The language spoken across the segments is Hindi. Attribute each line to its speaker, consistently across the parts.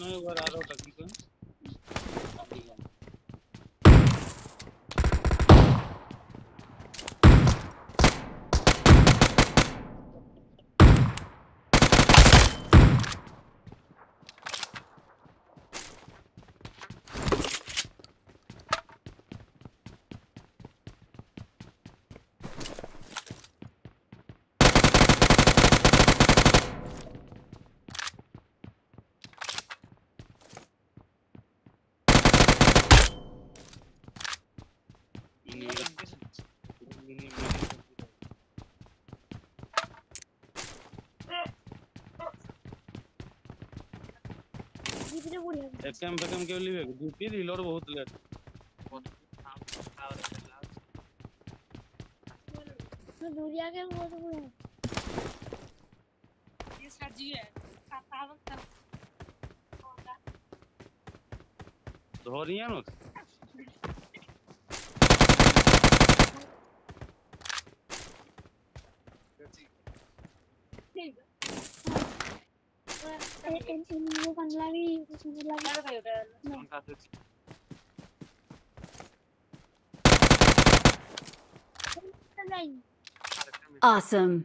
Speaker 1: तीनों ही ओवर आर आउट अभी
Speaker 2: जीपी पूरी है एक
Speaker 1: कम से कम केवल लिवे जीपी रिलोड बहुत लेट
Speaker 2: मैं दूर जाके वो तो पूरा है ये सर जी है काका वक्त
Speaker 1: धोरियाँ नो
Speaker 2: ठीक है।
Speaker 3: Awesome.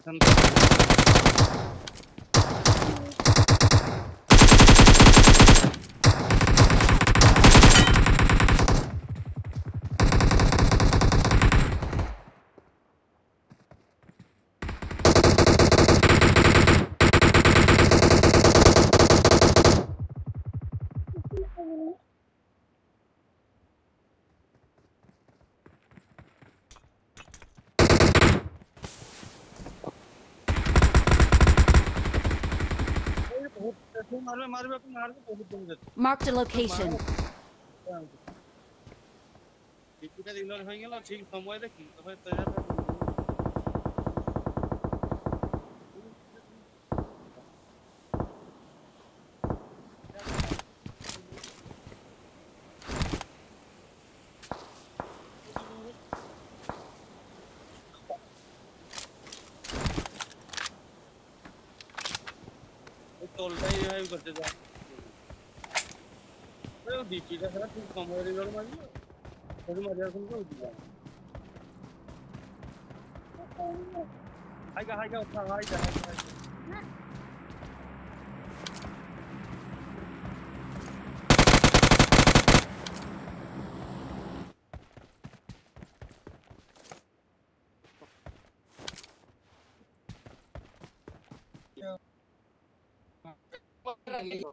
Speaker 1: पसंद
Speaker 3: Mark the location.
Speaker 1: तोलता ही है करते जा अरे बीटी का सारा तू कम हो रही है मारी थोड़ी मज़ा सुन के उठ जा हाय का हाय का उठा हाय का हाय का
Speaker 2: Yeah.
Speaker 1: Thank you.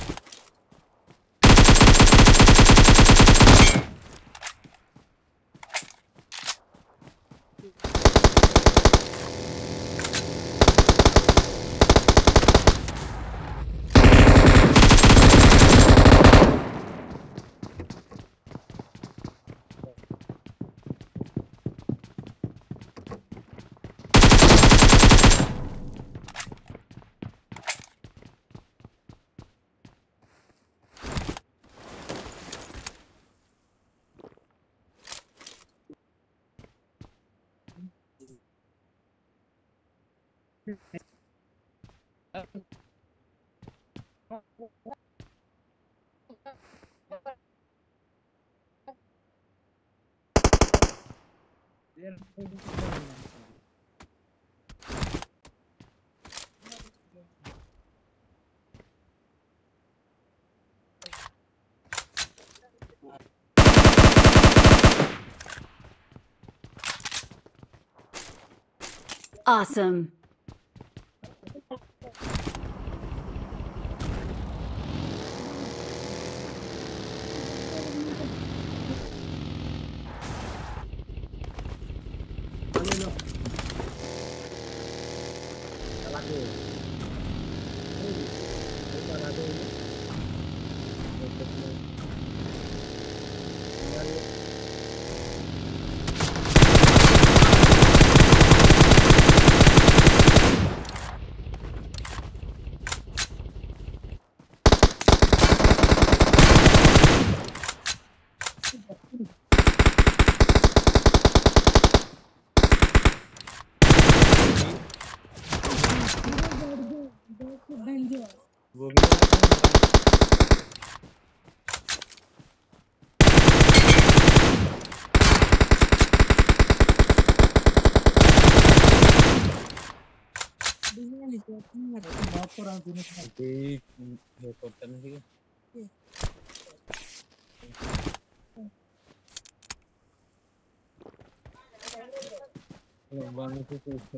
Speaker 3: Awesome.
Speaker 2: वो
Speaker 1: भी Hindi, report ka na sige. Ano ba ang susuko?